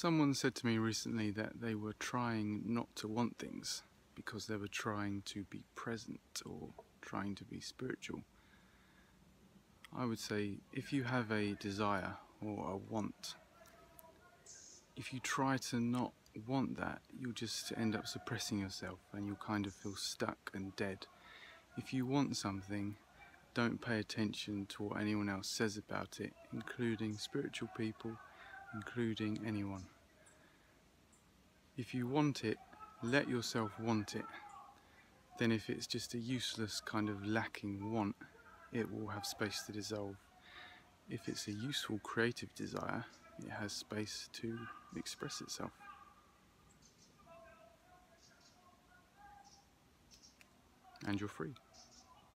Someone said to me recently that they were trying not to want things because they were trying to be present or trying to be spiritual. I would say if you have a desire or a want, if you try to not want that, you'll just end up suppressing yourself and you'll kind of feel stuck and dead. If you want something, don't pay attention to what anyone else says about it, including spiritual people, including anyone. If you want it, let yourself want it. Then if it's just a useless kind of lacking want, it will have space to dissolve. If it's a useful creative desire, it has space to express itself. And you're free.